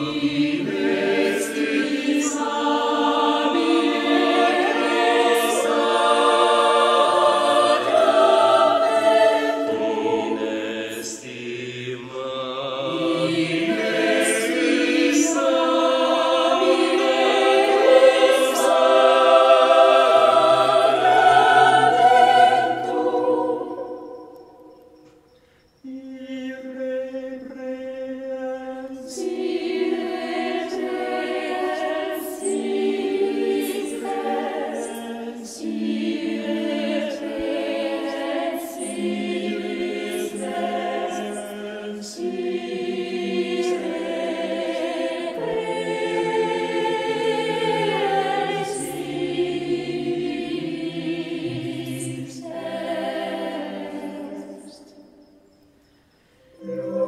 Hallelujah. Yeah.